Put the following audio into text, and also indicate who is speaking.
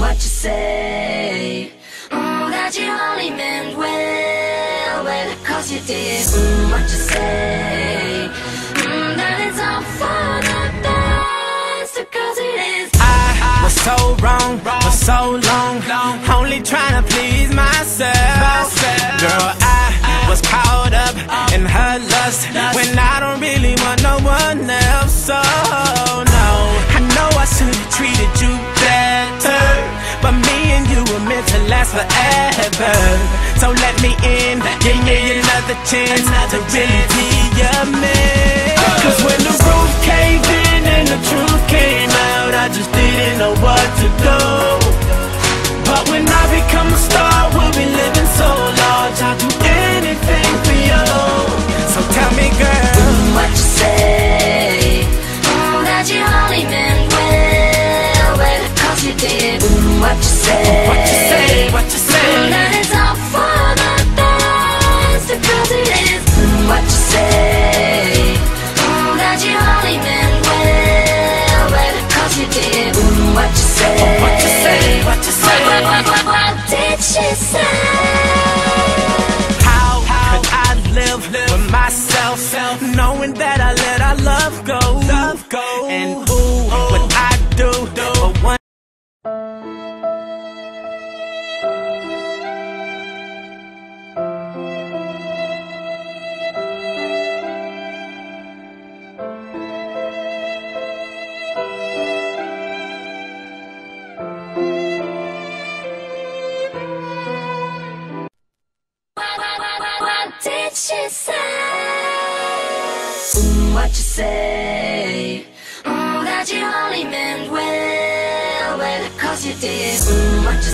Speaker 1: what you say. Mm, that you only meant well, well, cause you did. Mm, what you say. Mm, that it's all for the best, cause it is.
Speaker 2: I was so wrong for so long, only trying to please myself. Girl, I was caught up in her lust when I don't really want no one else. So forever. So let me in, give me another chance to really be your man. Cause when the roof caved in and the truth came out, I just didn't know what to do. But when I become a star, we'll be living so large. I'll do anything for you. So tell me, girl.
Speaker 1: Mm, what you say. Mm, that you only meant well, well, cause you did. Mm, what you say.
Speaker 2: What you say. What you say?
Speaker 1: What you say? What, did she say?
Speaker 2: How How could I live with myself, knowing that I let our love go? Love go.
Speaker 1: Say? What you say? Mm, that you only meant well, well, cause you did. Mm, what you